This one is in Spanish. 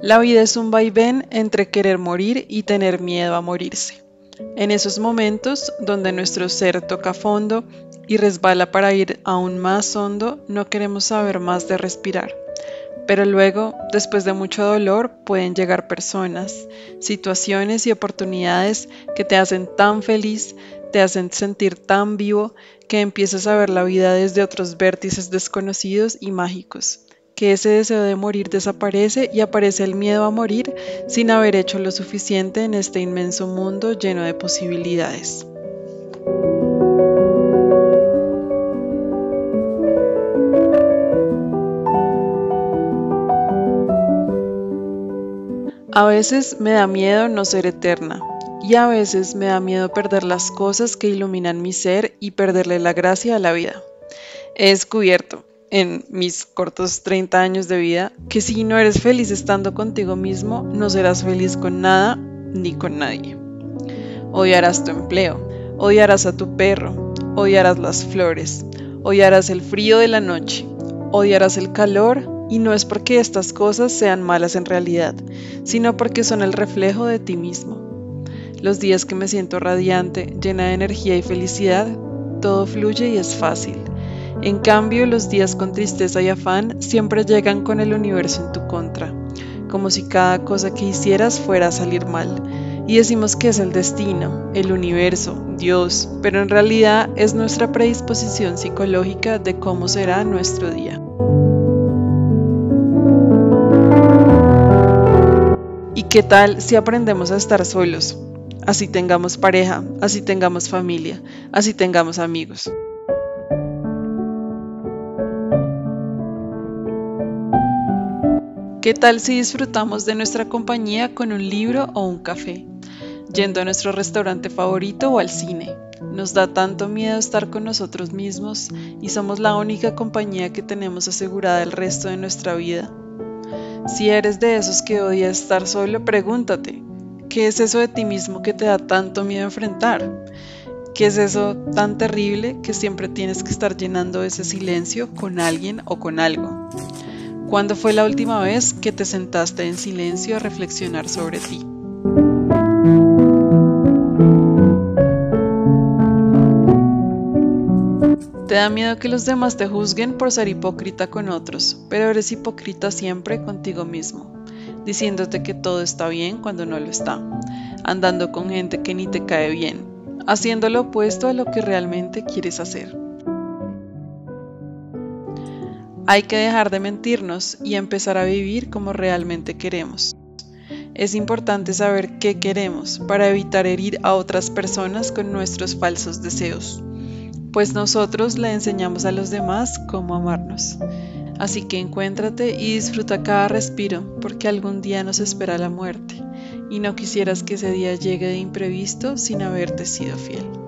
La vida es un vaivén entre querer morir y tener miedo a morirse. En esos momentos donde nuestro ser toca fondo y resbala para ir aún más hondo, no queremos saber más de respirar. Pero luego, después de mucho dolor, pueden llegar personas, situaciones y oportunidades que te hacen tan feliz, te hacen sentir tan vivo, que empiezas a ver la vida desde otros vértices desconocidos y mágicos que ese deseo de morir desaparece y aparece el miedo a morir sin haber hecho lo suficiente en este inmenso mundo lleno de posibilidades. A veces me da miedo no ser eterna y a veces me da miedo perder las cosas que iluminan mi ser y perderle la gracia a la vida. He descubierto en mis cortos 30 años de vida que si no eres feliz estando contigo mismo, no serás feliz con nada ni con nadie. Odiarás tu empleo, odiarás a tu perro, odiarás las flores, odiarás el frío de la noche, odiarás el calor y no es porque estas cosas sean malas en realidad, sino porque son el reflejo de ti mismo. Los días que me siento radiante, llena de energía y felicidad, todo fluye y es fácil. En cambio, los días con tristeza y afán siempre llegan con el universo en tu contra, como si cada cosa que hicieras fuera a salir mal. Y decimos que es el destino, el universo, Dios, pero en realidad es nuestra predisposición psicológica de cómo será nuestro día. ¿Y qué tal si aprendemos a estar solos? Así tengamos pareja, así tengamos familia, así tengamos amigos. ¿Qué tal si disfrutamos de nuestra compañía con un libro o un café? Yendo a nuestro restaurante favorito o al cine. Nos da tanto miedo estar con nosotros mismos y somos la única compañía que tenemos asegurada el resto de nuestra vida. Si eres de esos que odia estar solo, pregúntate, ¿qué es eso de ti mismo que te da tanto miedo enfrentar? ¿Qué es eso tan terrible que siempre tienes que estar llenando ese silencio con alguien o con algo? ¿Cuándo fue la última vez que te sentaste en silencio a reflexionar sobre ti? Te da miedo que los demás te juzguen por ser hipócrita con otros, pero eres hipócrita siempre contigo mismo, diciéndote que todo está bien cuando no lo está, andando con gente que ni te cae bien, haciendo lo opuesto a lo que realmente quieres hacer. Hay que dejar de mentirnos y empezar a vivir como realmente queremos. Es importante saber qué queremos para evitar herir a otras personas con nuestros falsos deseos, pues nosotros le enseñamos a los demás cómo amarnos. Así que encuéntrate y disfruta cada respiro, porque algún día nos espera la muerte, y no quisieras que ese día llegue de imprevisto sin haberte sido fiel.